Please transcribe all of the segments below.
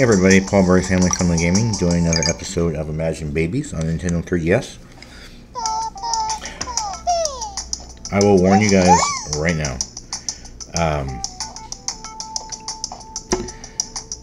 Hey everybody, Paul Bury Family Friendly Gaming doing another episode of Imagine Babyz on Nintendo 3DS. I will warn you guys right now. Um,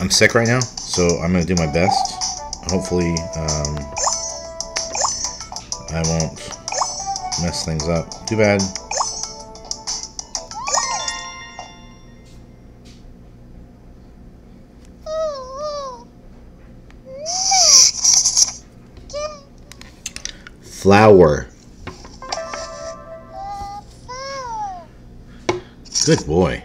I'm sick right now, so I'm going to do my best. Hopefully, um, I won't mess things up. Too bad. Flower. Good boy.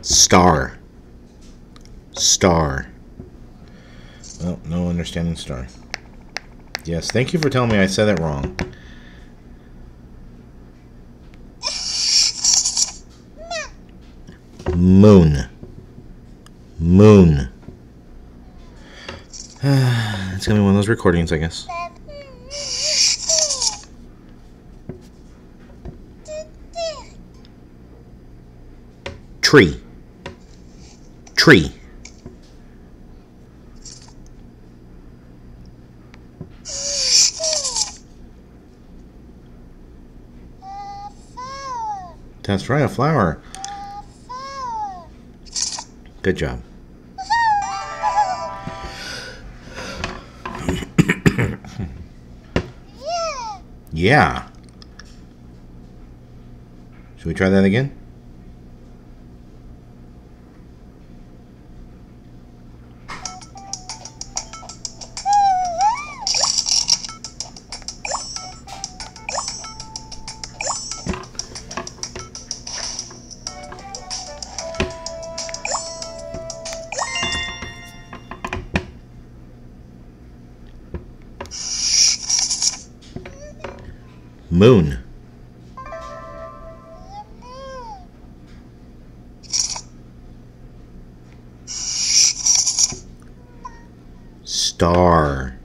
Star. Star. Well, no understanding star. Yes, thank you for telling me I said it wrong. Moon. Moon. it's gonna be one of those recordings, I guess. Tree. Tree. That's right, a flower. Good job. Yeah. Should we try that again? Moon. Star.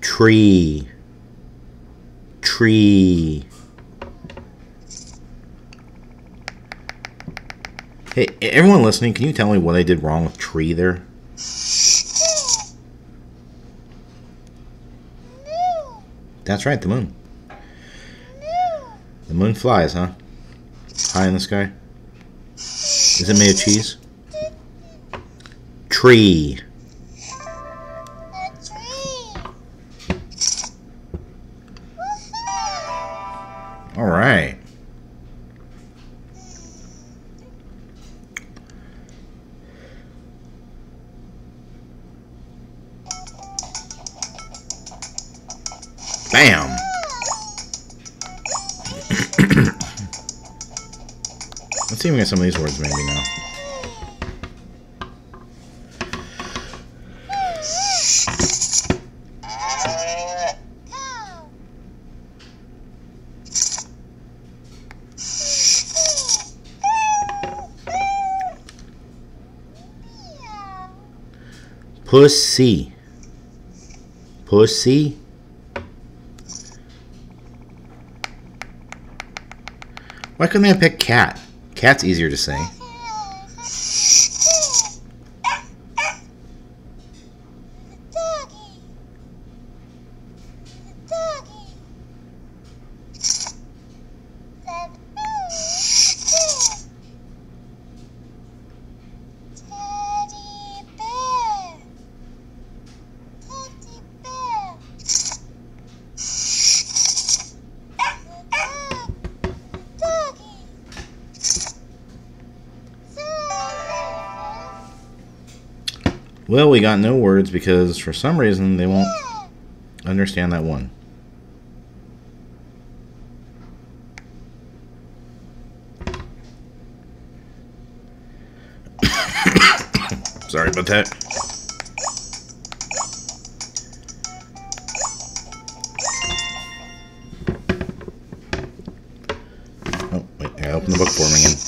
Tree. Tree. Hey, everyone listening, can you tell me what I did wrong with tree there? That's right, the moon. The moon flies, huh? High in the sky. Is it made of cheese? Tree. All right. Bam! Let's see if we get some of these words maybe now. Pussy. Pussy. Why couldn't they have picked cat? Cat's easier to say. Well, we got no words because for some reason they won't understand that one. Sorry about that. Oh, wait, I opened the book for him again.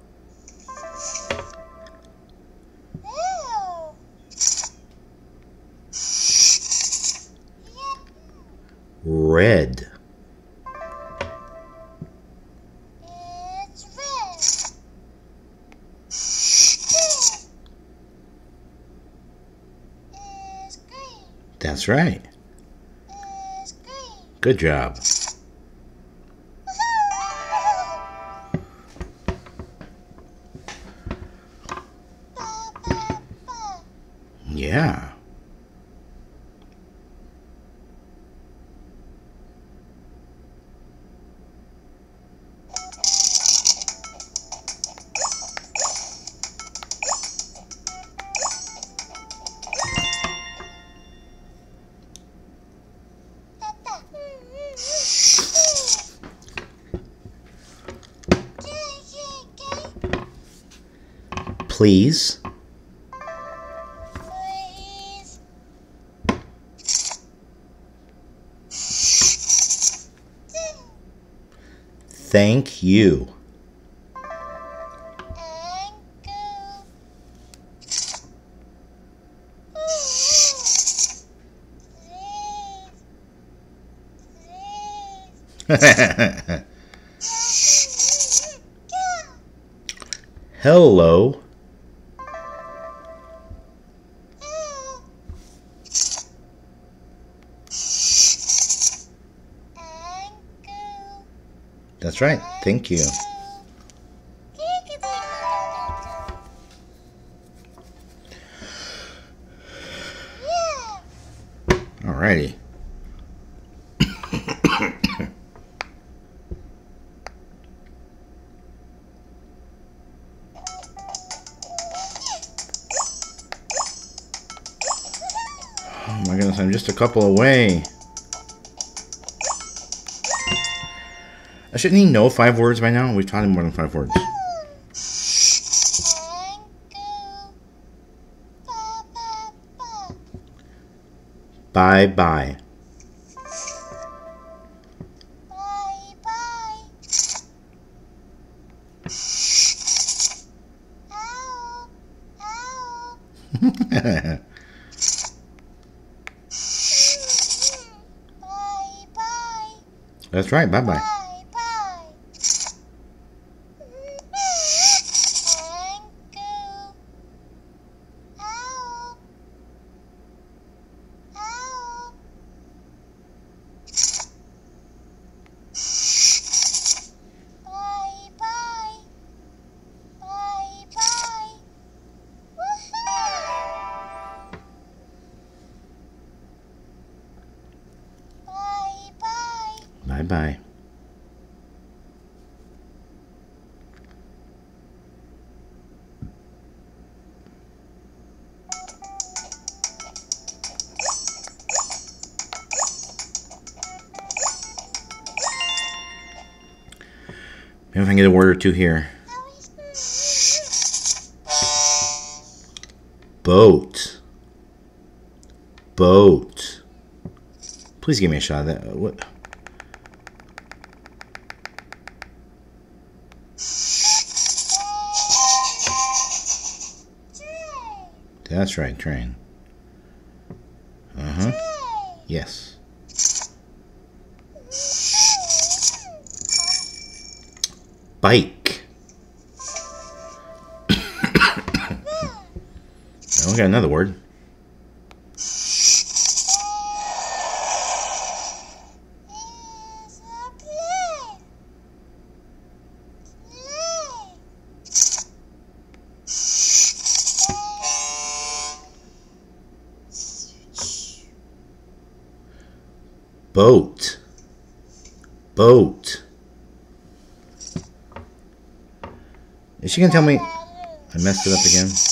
Red. Is green. That's right. Good job. Yeah. Please. Thank you. Hello. That's right. Thank you. Alrighty. Oh my goodness, I'm just a couple away. Shouldn't he know five words by now? We've taught him more than five words. Bye bye. That's right. Bye bye. That's right, bye bye. Maybe if I can get a word or two here. Boat. Boat. Please give me a shot. That what? That's right, train. Uh huh. Yes. Bike. we got another word. Boat. Boat. Is she gonna tell me I messed it up again?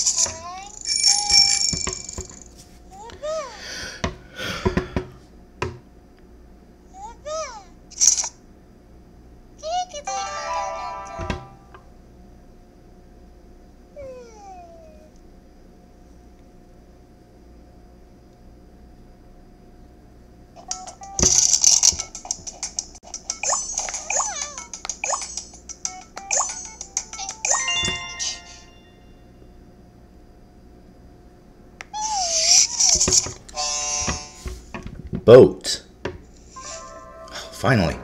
Boat. Finally.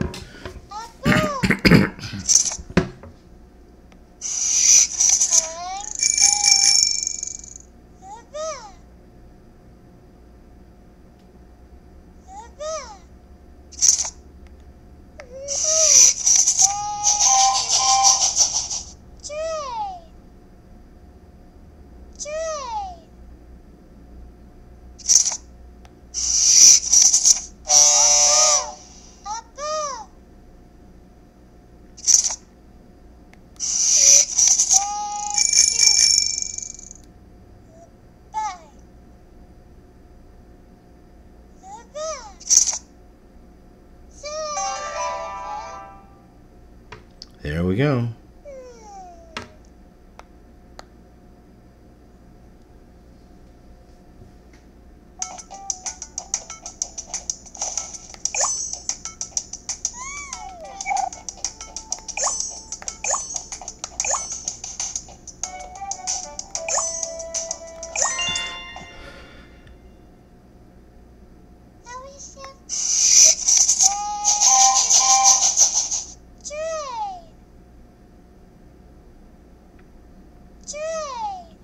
Go.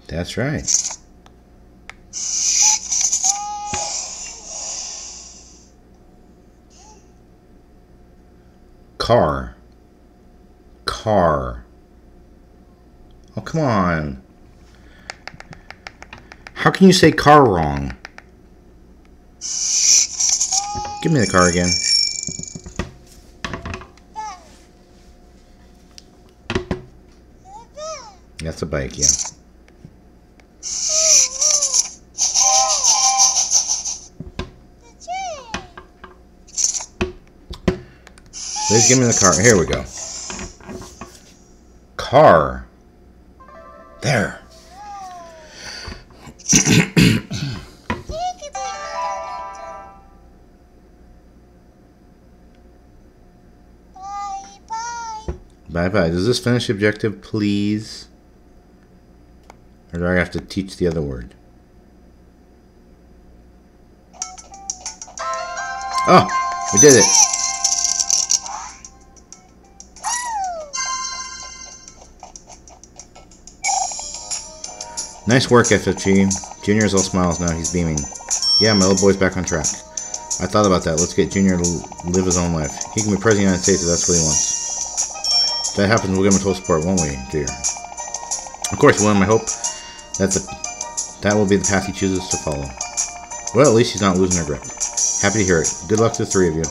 That's right. Car. Car. Oh, come on. How can you say car wrong? Give me the car again. That's a bike, yeah. Give me the car. Here we go. Car. There. Bye bye. Does this finish objective, please? Or do I have to teach the other word? Oh, we did it. Nice work, FFG. Junior's all smiles now. He's beaming. Yeah, my little boy's back on track. I thought about that. Let's get Junior to live his own life. He can be president of the United States if that's what he wants. If that happens, we'll give him total support, won't we, dear? Of course, William, I hope that the, that will be the path he chooses to follow. Well, at least he's not losing her grip. Happy to hear it. Good luck to the three of you.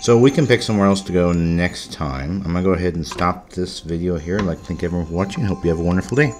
So we can pick somewhere else to go next time. I'm going to go ahead and stop this video here. I'd like to thank everyone for watching. Hope you have a wonderful day.